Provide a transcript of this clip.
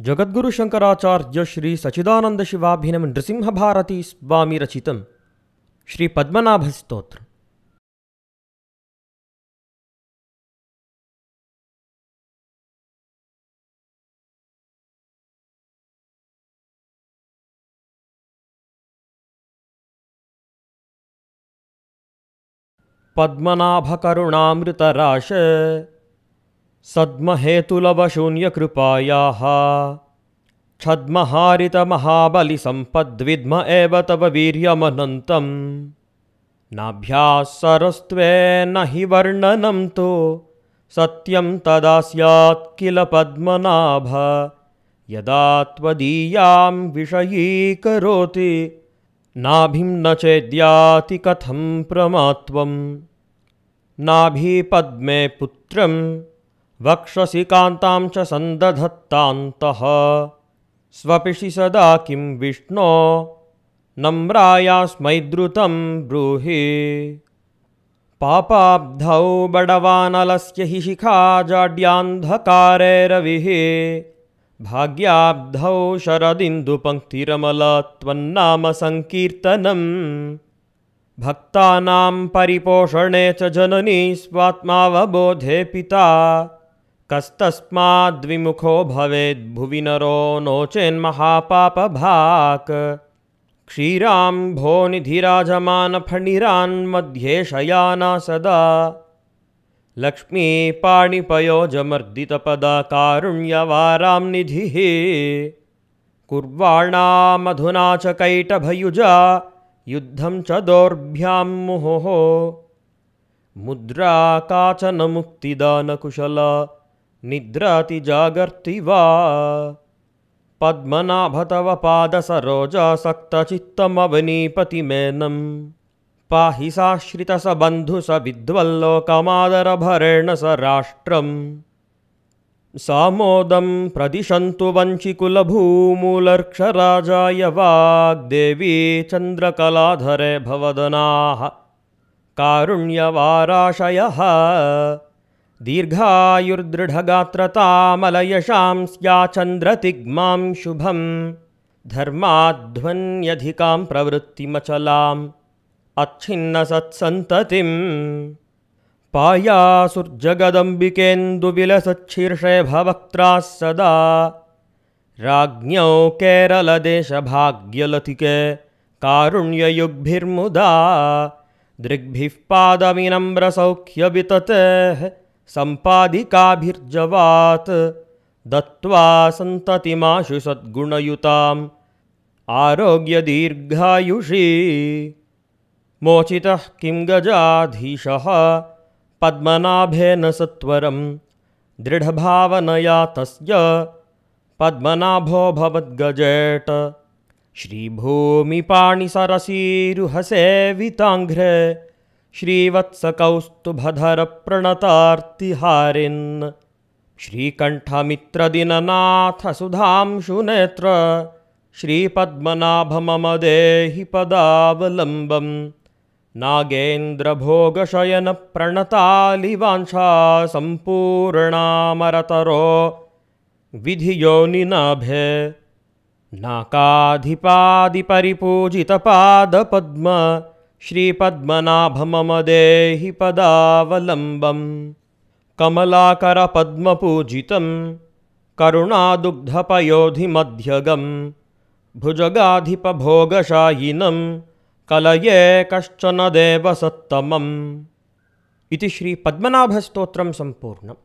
जगद्गुरु शंकराचार्य श्री सचिदानंद शिवाभिनव नृसिंह भारती स्वामी रचितम। श्री पद्मनाभ स्तोत्र। पद्मनाभकरुणामृतराश। सद्महेतुलवशून्यकृपायाः। छद्महारितमहाबलिसम्पद्विद्म एव तव वीर्यमनन्तम्। नाभ्यासरस्त्वेन हि वर्णनं तु सत्यं तदा स्यात् किल पद्मनाभ। यदा त्वदीयां विषयीकरोति नाभिं न चेद्याति कथं प्रमात्वम्। नाभिपद्मे पुत्रं वक्षसि कान्तां च सन्दधत्तान्तः। स्वपिषि सदा किं विष्णो नम्रायास्मै द्रुतं ब्रूहि। पापाब्धौ बडवानलस्य हि शिखा जाड्यान्धकारे रविः भाग्याब्धौ शरदिन्दुपङ्क्तिरमला त्वन्नाम सङ्कीर्तनम् भक्तानां परिपोषणे च जननी स्वात्मावबोधे पिता। कस्तस्माद्विमुखो भवेद्भुवि नरो नो चेन्महापापभाक् क्षीराम्भोनिधिराजमानफणिरान्मध्ये शयाना सदा। लक्ष्मीपाणिपयोजमर्दितपदा कारुण्यवारां निधिः। कुर्वाणामधुना च कैटभयुजा युद्धं च दोर्भ्यां मुहुः। मुद्रा काचन मुक्तिदानकुशला निद्राति जागर्ति वा पद्मनाभ तव पादसरोजासक्तचित्तमवनीपतिमेनं पाहि साश्रितस बन्धु स विद्वल्लोकमादरभरेण स राष्ट्रम्। सामोदं प्रदिशन्तु वञ्चिकुलभूमूलर्क्षराजाय वाग्देवी चन्द्रकलाधरे भवदनाः। कारुण्यवाराशयः। दीर्घायुर्दृढगात्रतामलयशां स्याचन्द्रतिग्मां शुभं धर्माध्वन्यधिकां प्रवृत्तिमचलाम् अच्छिन्नसत्सन्ततिम्। पायासुर्जगदम्बिकेन्दुविलसच्छीर्षे भवक्त्राः सदा। राज्ञौ केरलदेशभाग्यलतिके कारुण्ययुग्भिर्मुदा। दृग्भिः पादविनम्रसौख्यविततेः सम्पादिकाभिर्जवात्। दत्त्वा सन्ततिमाशु सद्गुणयुताम्। आरोग्यदीर्घायुषी। मोचितः किं गजाधीशः। पद्मनाभेन सत्वरं दृढभावनया तस्य। पद्मनाभो भवद्गजेट। श्रीभूमिपाणिसरसीरुहसेविताङ्घ्रे श्रीवत्सकौस्तुभधरप्रणतार्तिहारिन्। श्रीकण्ठमित्रदिननाथसुधांशुनेत्र। श्रीपद्मनाभ मम देहि पदावलम्बम् नागेन्द्रभोगशयनप्रणतालिवाञ्छा सम्पूर्णामरतरो विधियोनिनाभे। नाकाधिपादिपरिपूजितपादपद्म श्रीपद्मनाभ मम देहि पदावलम्बम् कमलाकरपद्मपूजितं करुणादुग्धपयोधिमध्यगं भुजगाधिपभोगशायिनं कलये कश्चन देवसत्तमम् इति श्रीपद्मनाभस्तोत्रं सम्पूर्णम्।